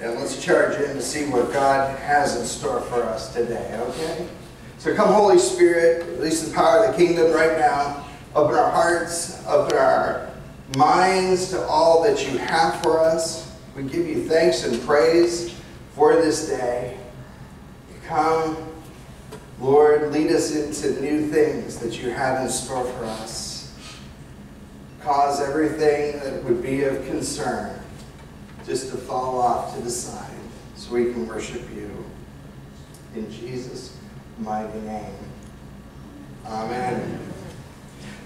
And let's charge in to see what God has in store for us today, okay? So come, Holy Spirit, release the power of the kingdom right now. Open our hearts, open our minds to all that you have for us. We give you thanks and praise for this day. Come, Lord, lead us into new things that you have in store for us. Cause everything that would be of concern just to fall off to the side so we can worship you. In Jesus' mighty name. Amen.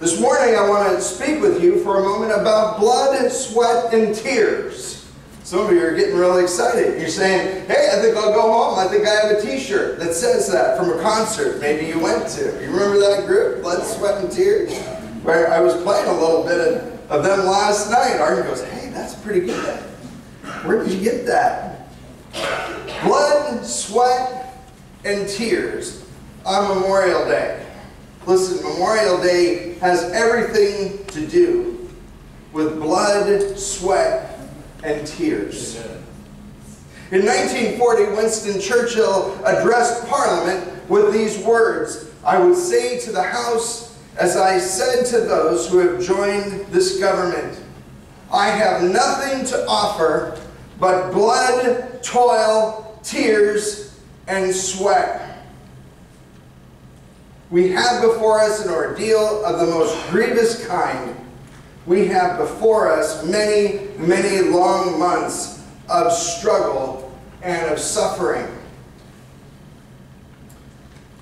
This morning I want to speak with you for a moment about blood, and sweat, and tears. Some of you are getting really excited. You're saying, hey, I think I'll go home. I think I have a t-shirt that says that from a concert maybe you went to. You remember that group, Blood, Sweat, and Tears? Where I was playing a little bit of, of them last night. Arden goes, hey, that's pretty good. Where did you get that? Blood, sweat, and tears on Memorial Day. Listen, Memorial Day has everything to do with blood, sweat, and tears. In 1940, Winston Churchill addressed Parliament with these words I would say to the House, as I said to those who have joined this government, I have nothing to offer but blood, toil, tears, and sweat. We have before us an ordeal of the most grievous kind we have before us many, many long months of struggle and of suffering.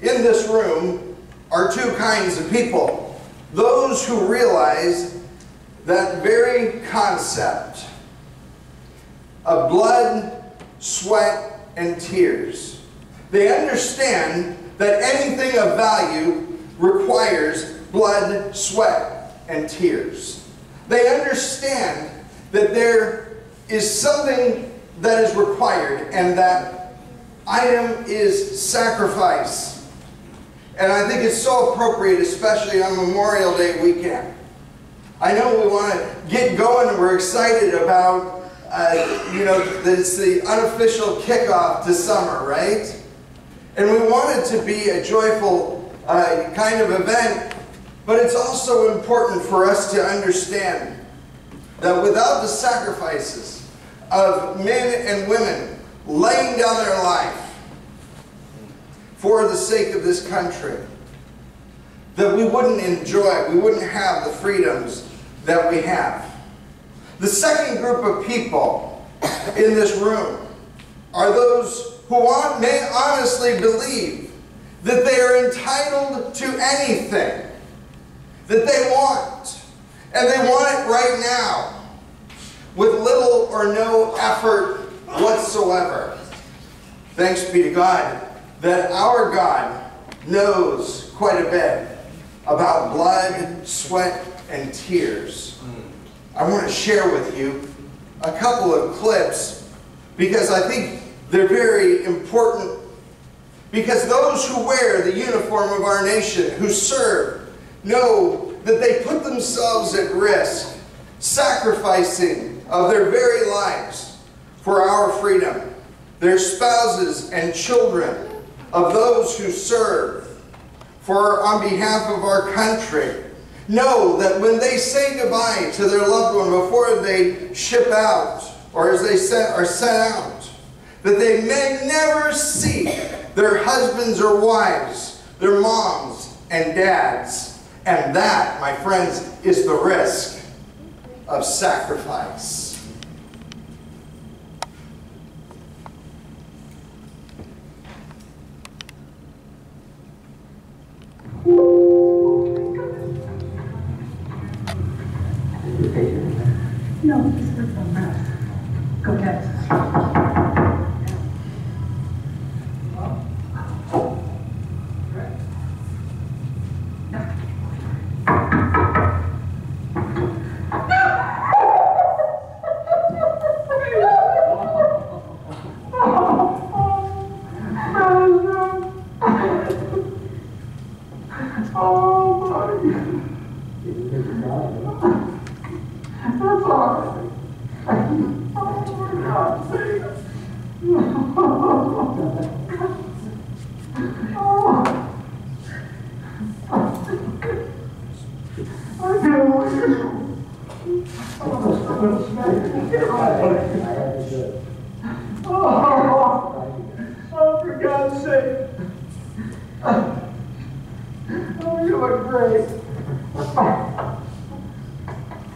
In this room are two kinds of people. Those who realize that very concept of blood, sweat, and tears. They understand that anything of value requires blood, sweat, and tears. They understand that there is something that is required, and that item is sacrifice. And I think it's so appropriate, especially on Memorial Day weekend. I know we want to get going and we're excited about, uh, you know, it's the unofficial kickoff to summer, right? And we want it to be a joyful uh, kind of event but it's also important for us to understand that without the sacrifices of men and women laying down their life for the sake of this country, that we wouldn't enjoy, we wouldn't have the freedoms that we have. The second group of people in this room are those who may honestly believe that they are entitled to anything that they want. And they want it right now with little or no effort whatsoever. Thanks be to God that our God knows quite a bit about blood, sweat, and tears. I want to share with you a couple of clips because I think they're very important. Because those who wear the uniform of our nation, who serve, know that they put themselves at risk, sacrificing of their very lives for our freedom, their spouses and children, of those who serve for on behalf of our country. Know that when they say goodbye to their loved one before they ship out or as they set, are sent out, that they may never see their husbands or wives, their moms and dads and that, my friends, is the risk of sacrifice. No, this is Go ahead.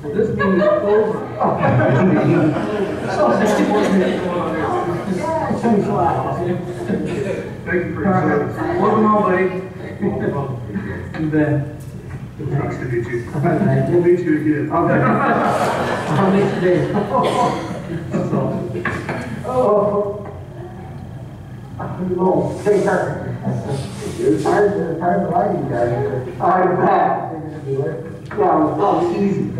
This meeting is over. Thank you for your service. Welcome home, buddy. You bet. Nice to meet you. We'll meet you again. Okay. I'll meet you there. That's all. Oh. Oh, take her. It's hard to, it's hard to lie to you guys. I bet. Yeah, it was probably easy.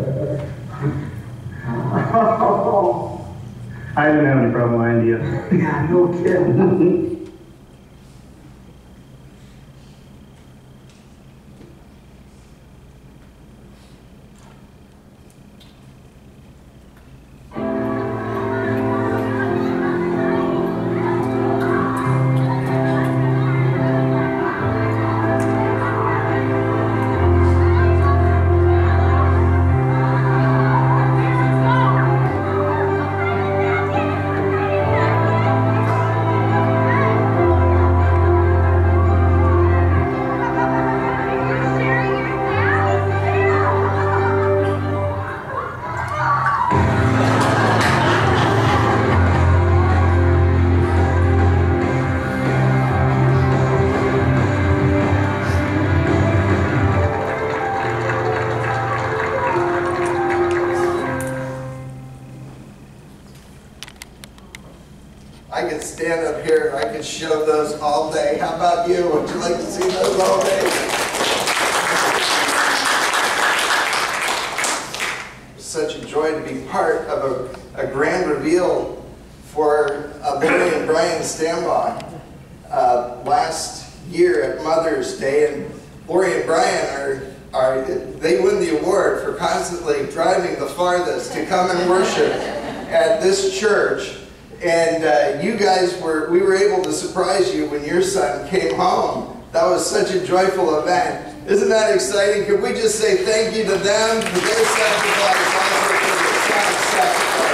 I didn't have any problem you. Yeah, no kidding. reveal for uh, Lori and Brian Stambach uh, last year at Mother's Day. And Lori and Brian are, are, they win the award for constantly driving the farthest to come and worship at this church. And uh, you guys were, we were able to surprise you when your son came home. That was such a joyful event. Isn't that exciting? Could we just say thank you to them for their sacrifice, also for sacrifice?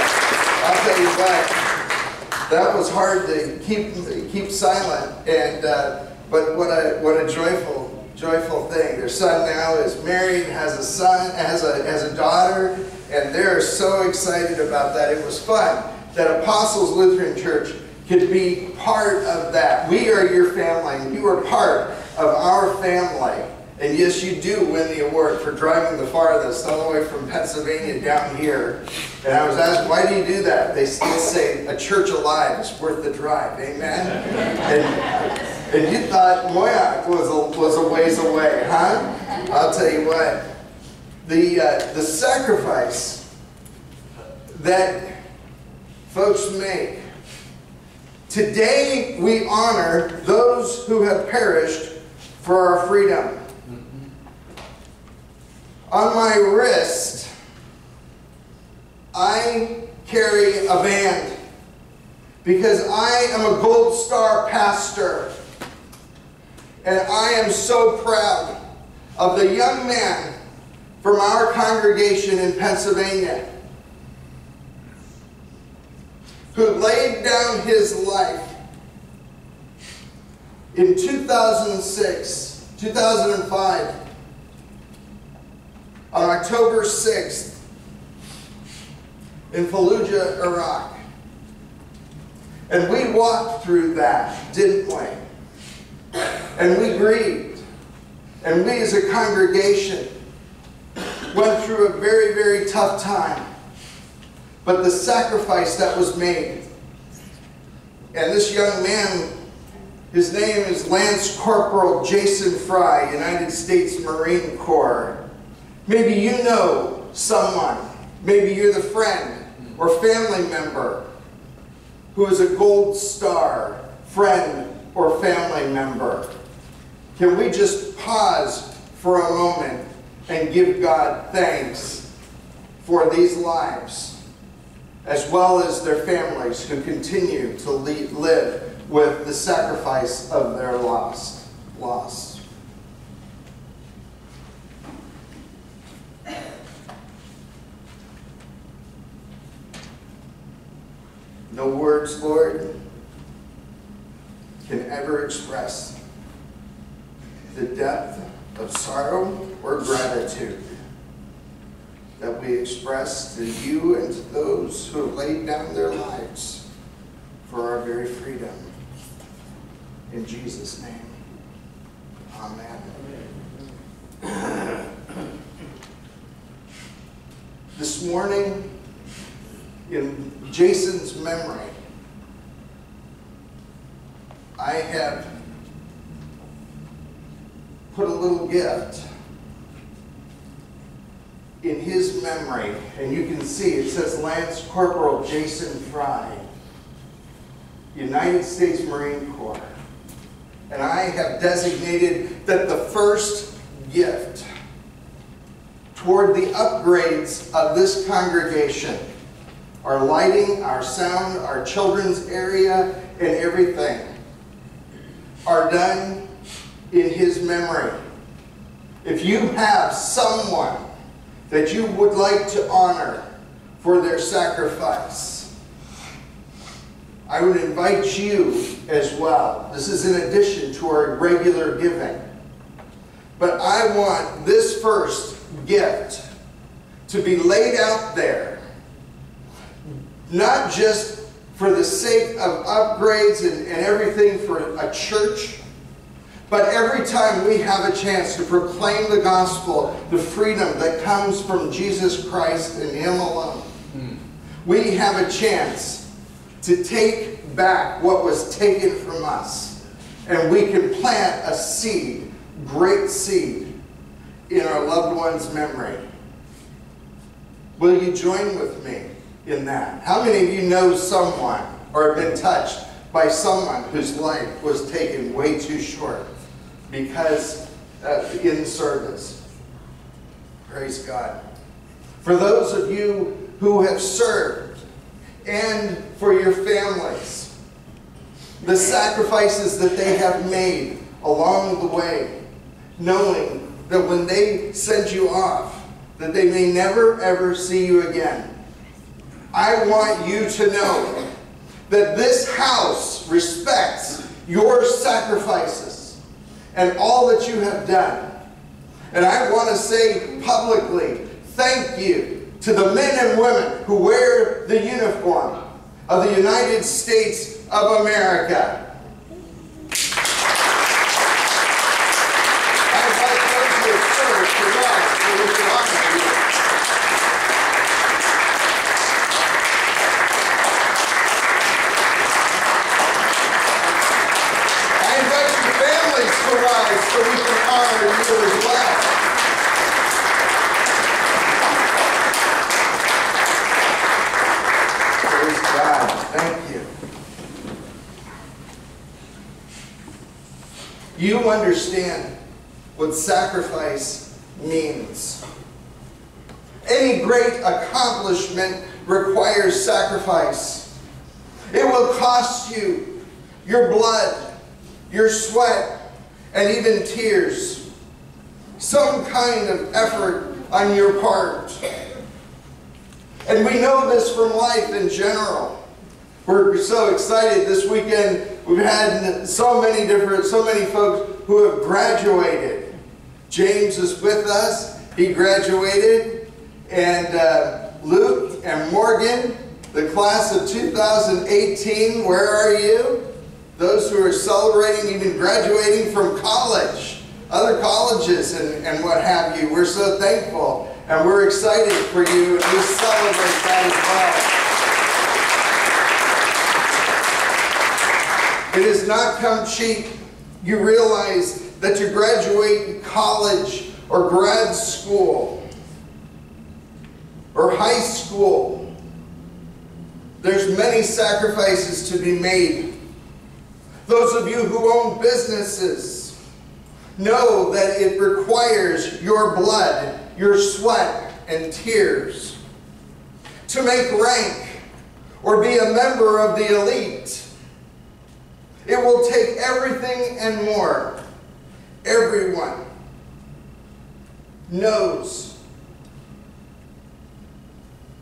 I'll tell you what, that was hard to keep keep silent. And uh, but what a what a joyful joyful thing. Their son now is married, has a son, has a has a daughter, and they're so excited about that. It was fun that Apostles Lutheran Church could be part of that. We are your family. And you are part of our family. And yes, you do win the award for driving the farthest, all the way from Pennsylvania down here. And I was asked, why do you do that? They still say, a church alive is worth the drive. Amen? And, and you thought Moyock was a, was a ways away, huh? I'll tell you what. The, uh, the sacrifice that folks make. Today we honor those who have perished for our freedom. On my wrist, I carry a band because I am a Gold Star pastor. And I am so proud of the young man from our congregation in Pennsylvania who laid down his life in 2006, 2005, October 6th, in Fallujah, Iraq. And we walked through that, didn't we? And we grieved. And we as a congregation went through a very, very tough time. But the sacrifice that was made. And this young man, his name is Lance Corporal Jason Fry, United States Marine Corps. Maybe you know someone, maybe you're the friend or family member who is a gold star friend or family member. Can we just pause for a moment and give God thanks for these lives? as well as their families who continue to live with the sacrifice of their lost, loss. No words, Lord, can ever express the depth of sorrow or gratitude that we express to you and to those who have laid down their lives for our very freedom. In Jesus' name, amen. This morning, in Jason's memory, I have put a little gift in his memory, and you can see it says Lance Corporal Jason Fry, United States Marine Corps. And I have designated that the first gift toward the upgrades of this congregation, our lighting, our sound, our children's area, and everything, are done in his memory. If you have someone that you would like to honor for their sacrifice, I would invite you as well. This is in addition to our regular giving. But I want this first gift to be laid out there, not just for the sake of upgrades and, and everything for a church, but every time we have a chance to proclaim the gospel, the freedom that comes from Jesus Christ and Him alone, we have a chance to take back what was taken from us. And we can plant a seed, great seed, in our loved one's memory. Will you join with me in that? How many of you know someone or have been touched by someone whose life was taken way too short because uh, in service? Praise God. For those of you who have served and for your families, the sacrifices that they have made along the way, knowing that when they send you off, that they may never ever see you again. I want you to know that this house respects your sacrifices and all that you have done. And I want to say publicly, thank you to the men and women who wear the uniform of the United States of America. I invite those who have served to rise for this honor you. I invite your families to rise so we can honor you as well. Praise God. Thank you. You understand what sacrifice means. Any great accomplishment requires sacrifice. It will cost you your blood, your sweat, and even tears. Some kind of effort on your part. And we know this from life in general. We're so excited this weekend. We've had so many different, so many folks who have graduated. James is with us. He graduated. And uh, Luke and Morgan, the class of 2018, where are you? Those who are celebrating, even graduating from college, other colleges and, and what have you. We're so thankful. And we're excited for you. And we celebrate that as well. It has not come cheap. You realize that to graduate college or grad school or high school, there's many sacrifices to be made. Those of you who own businesses know that it requires your blood, your sweat, and tears. To make rank or be a member of the elite. It will take everything and more. Everyone knows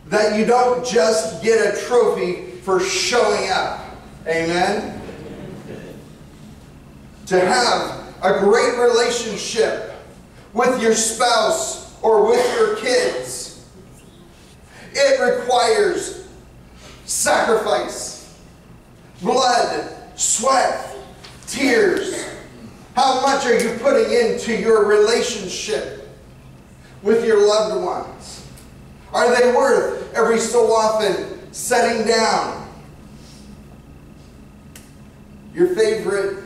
that you don't just get a trophy for showing up. Amen? To have a great relationship with your spouse or with your kids, it requires sacrifice, blood, sweat, tears. How much are you putting into your relationship with your loved ones? Are they worth every so often setting down your favorite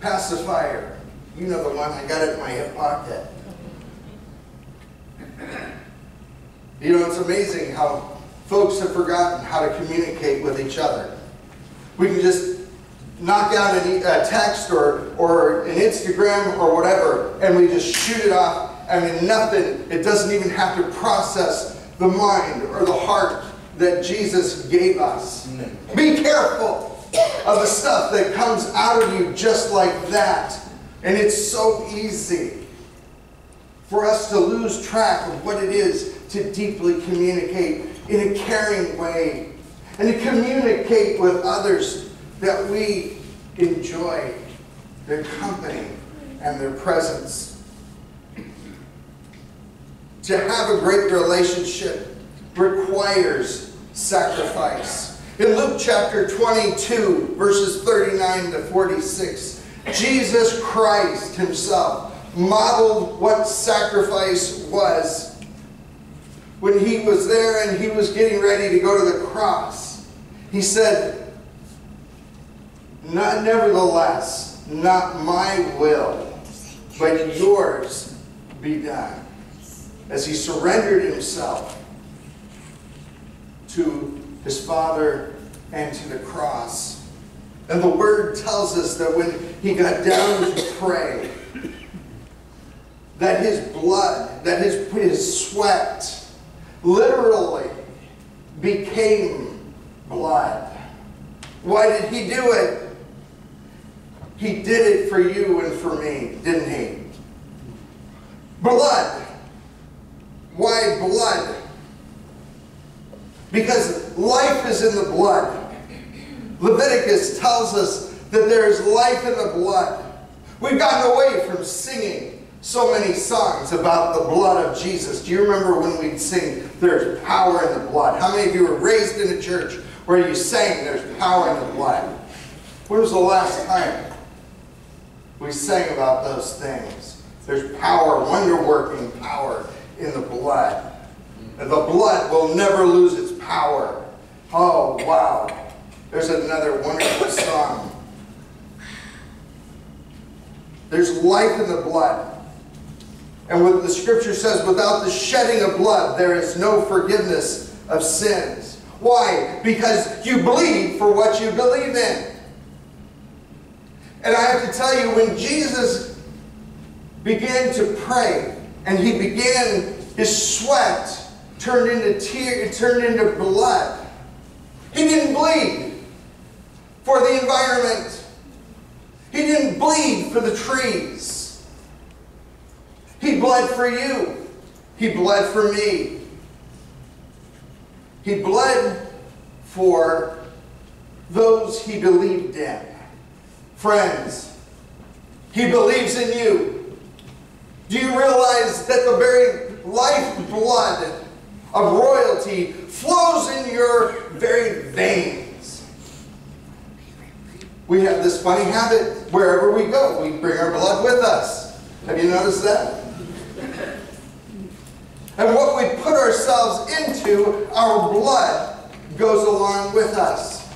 pacifier? You know the one, I got it in my hip pocket. You know, it's amazing how folks have forgotten how to communicate with each other. We can just knock out a text or, or an Instagram or whatever, and we just shoot it off. I mean, nothing, it doesn't even have to process the mind or the heart that Jesus gave us. Mm. Be careful of the stuff that comes out of you just like that. And it's so easy for us to lose track of what it is to deeply communicate in a caring way and to communicate with others that we enjoy their company and their presence. To have a great relationship requires sacrifice. In Luke chapter 22, verses 39 to 46, Jesus Christ himself modeled what sacrifice was when he was there and he was getting ready to go to the cross. He said, not nevertheless, not my will, but yours be done. As he surrendered himself to his Father and to the cross. And the Word tells us that when he got down to pray, that his blood, that his, his sweat literally became blood. Why did he do it? He did it for you and for me, didn't he? Blood. Why blood? Because life is in the blood. Leviticus tells us that there is life in the blood. We've gotten away from singing so many songs about the blood of Jesus. Do you remember when we'd sing, There's power in the blood? How many of you were raised in a church where you sang, There's power in the blood? When was the last time we sang about those things? There's power, wonder working power in the blood. And the blood will never lose its power. Oh, wow. There's another wonderful song. There's life in the blood. And what the scripture says, without the shedding of blood, there is no forgiveness of sins. Why? Because you bleed for what you believe in. And I have to tell you, when Jesus began to pray, and he began, his sweat turned into tear, it turned into blood. He didn't bleed for the environment. He didn't bleed for the trees. He bled for you. He bled for me. He bled for those he believed in. Friends, he believes in you. Do you realize that the very lifeblood of royalty flows in your very veins? We have this funny habit wherever we go, we bring our blood with us. Have you noticed that? And what we put ourselves into, our blood goes along with us.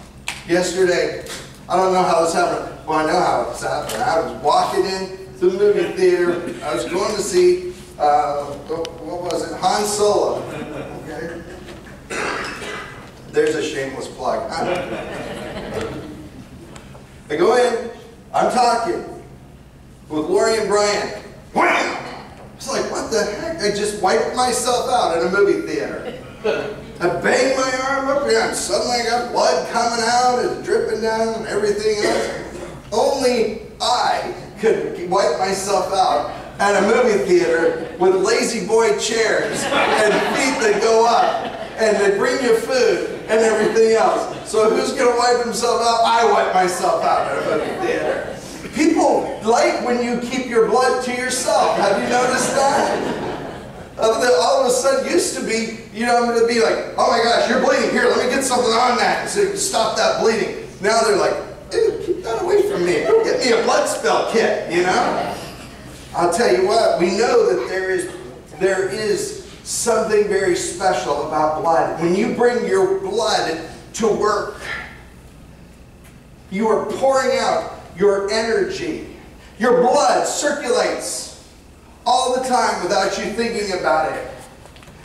Yesterday, I don't know how this happened. Well, I know how it's happened. I was walking in the movie theater. I was going to see, uh, what was it, Han Solo. Okay? There's a shameless plug. I go in, I'm talking with Lori and Brian. Wham! It's like, what the heck? I just wiped myself out in a movie theater. I banged my arm up here, and suddenly I got blood coming out, it's dripping down, and everything else. Only I could wipe myself out at a movie theater with La-Z-Boy chairs and feet that go up, and they bring you food and everything else. So who's going to wipe himself out? I wipe myself out at a movie theater. People like when you keep your blood to yourself. Have you noticed that? all of a sudden used to be, you know, I'm going to be like, oh my gosh, you're bleeding. Here, let me get something on that so stop that bleeding. Now they're like, dude, keep that away from me. Get me a blood spell kit, you know? I'll tell you what, we know that there is, there is something very special about blood. When you bring your blood to work, you are pouring out your energy. Your blood circulates all the time without you thinking about it.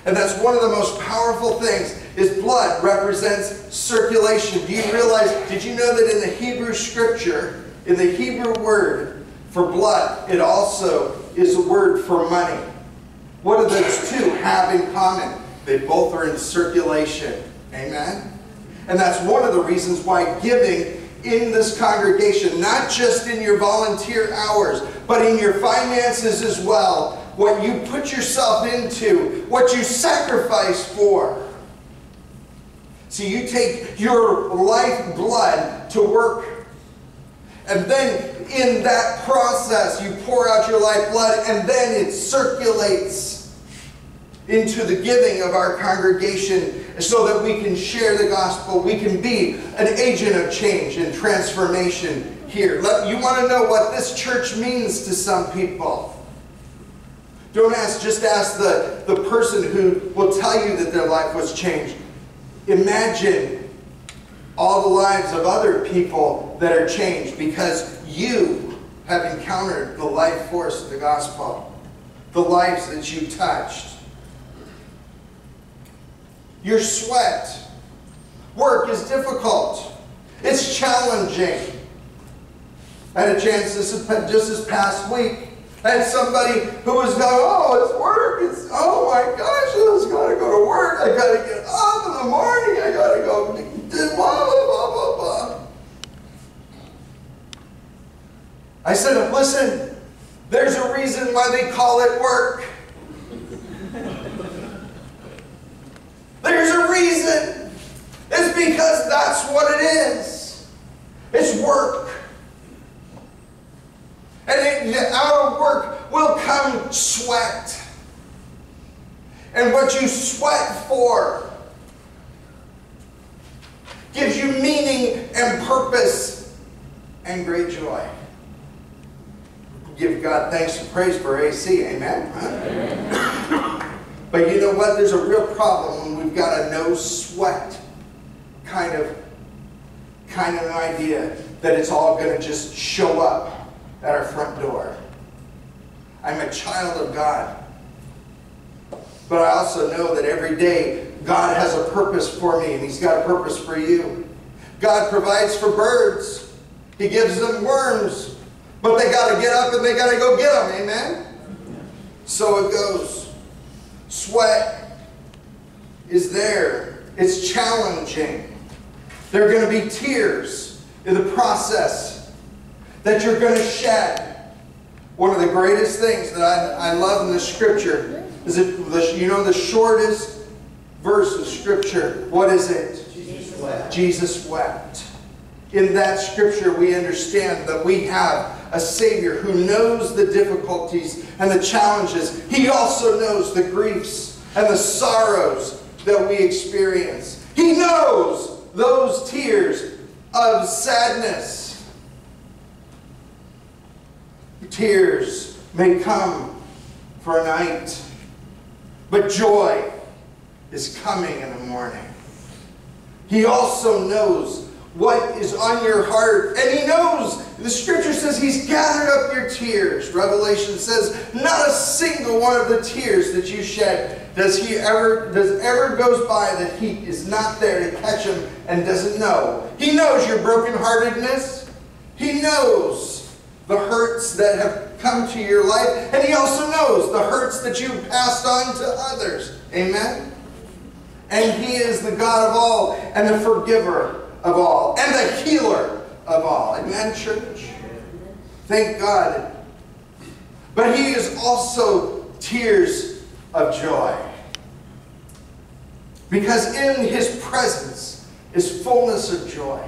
And that's one of the most powerful things is blood represents circulation. Do you realize, did you know that in the Hebrew scripture, in the Hebrew word for blood, it also is a word for money. What do those two have in common? They both are in circulation. Amen? And that's one of the reasons why giving in this congregation, not just in your volunteer hours, but in your finances as well. What you put yourself into, what you sacrifice for. See, you take your life blood to work. And then in that process, you pour out your life blood, and then it circulates into the giving of our congregation so that we can share the gospel. We can be an agent of change and transformation here. Let, you want to know what this church means to some people. Don't ask, just ask the, the person who will tell you that their life was changed. Imagine all the lives of other people that are changed because you have encountered the life force of the gospel, the lives that you touched. Your sweat. Work is difficult. It's challenging. I had a chance this just this past week. Had somebody who was going, oh, it's work. It's oh my gosh, I just gotta go to work. I gotta get up in the morning. I gotta go blah blah blah blah blah. I said, listen, there's a reason why they call it work. There's a reason. It's because that's what it is. It's work. And it, out of work will come sweat. And what you sweat for gives you meaning and purpose and great joy. Give God thanks and praise for AC. Amen. Amen. but you know what? There's a real problem when we've got a no sweat kind of kind of idea that it's all going to just show up at our front door. I'm a child of God. But I also know that every day God has a purpose for me, and He's got a purpose for you. God provides for birds. He gives them worms. But they got to get up and they got to go get them. Amen? So it goes. Sweat is there. It's challenging. There are going to be tears in the process that you're going to shed. One of the greatest things that I, I love in the scripture is it, you know the shortest verse of scripture. What is it? Jesus wept. Jesus wept. In that scripture, we understand that we have a Savior who knows the difficulties and the challenges. He also knows the griefs and the sorrows that we experience. He knows those tears of sadness Tears may come for a night, but joy is coming in the morning. He also knows what is on your heart, and He knows, the scripture says He's gathered up your tears. Revelation says, not a single one of the tears that you shed does He ever, does ever goes by that He is not there to catch them and doesn't know. He knows your brokenheartedness. He knows the hurts that have come to your life, and He also knows the hurts that you've passed on to others. Amen? And He is the God of all, and the forgiver of all, and the healer of all. Amen, church? Thank God. But He is also tears of joy. Because in His presence is fullness of joy.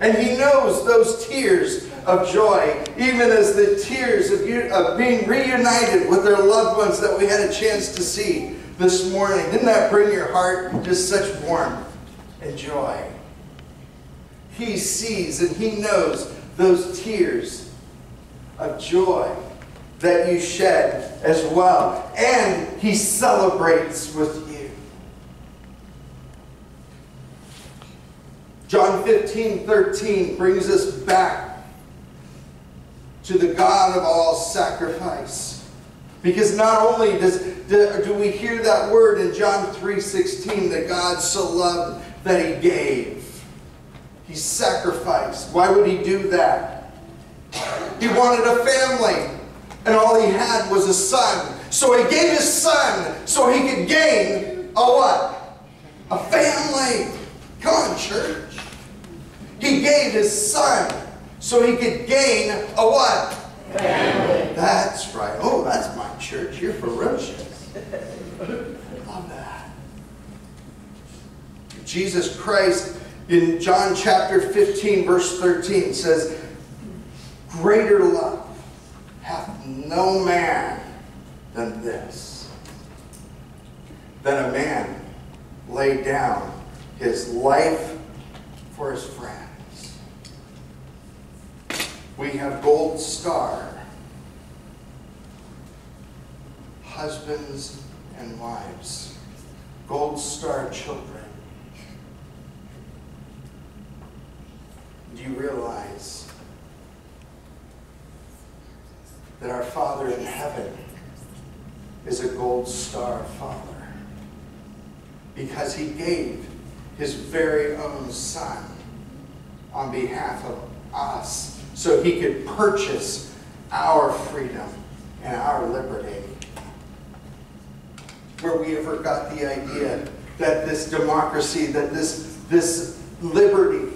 And He knows those tears of joy, even as the tears of, of being reunited with their loved ones that we had a chance to see this morning. Didn't that bring your heart just such warmth and joy? He sees and He knows those tears of joy that you shed as well. And He celebrates with you. John 15, 13 brings us back to the God of all sacrifice. Because not only does, do we hear that word in John 3.16 that God so loved that he gave. He sacrificed. Why would he do that? He wanted a family. And all he had was a son. So he gave his son so he could gain a what? A family. Come on, church. He gave his son so he could gain a what? Family. That's right. Oh, that's my church. You're ferocious. Love that. Jesus Christ in John chapter 15, verse 13 says, Greater love hath no man than this, that a man lay down his life for his friend. We have Gold Star, husbands and wives, Gold Star children. Do you realize that our Father in heaven is a Gold Star Father? Because he gave his very own Son on behalf of us so he could purchase our freedom and our liberty. Where we ever got the idea that this democracy, that this, this liberty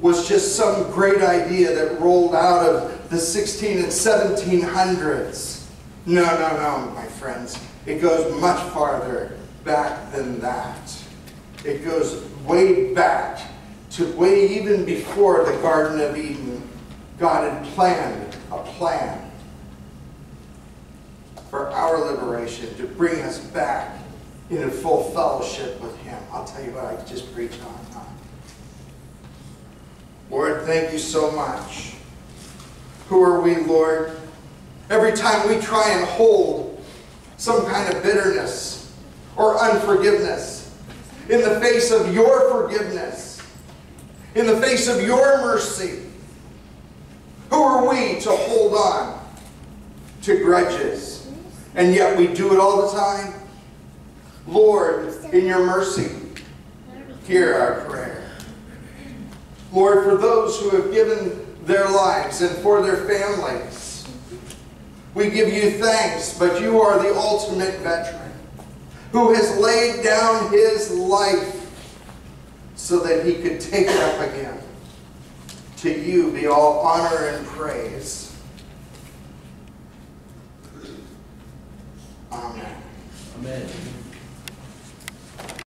was just some great idea that rolled out of the 16 and 1700s. No, no, no, my friends. It goes much farther back than that. It goes way back to way even before the Garden of Eden. God had planned a plan for our liberation to bring us back into full fellowship with Him. I'll tell you what, I just preach on time. Lord, thank you so much. Who are we, Lord? Every time we try and hold some kind of bitterness or unforgiveness in the face of your forgiveness, in the face of your mercy, who are we to hold on to grudges? And yet we do it all the time. Lord, in your mercy, hear our prayer. Lord, for those who have given their lives and for their families, we give you thanks, but you are the ultimate veteran who has laid down his life so that he could take it up again. To you be all honor and praise. Amen. Amen.